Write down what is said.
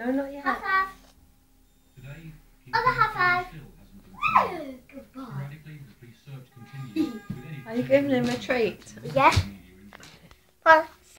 No, not yet. High five. Today, Other oh, high five. Oh, goodbye. Are you giving him a treat? Yeah.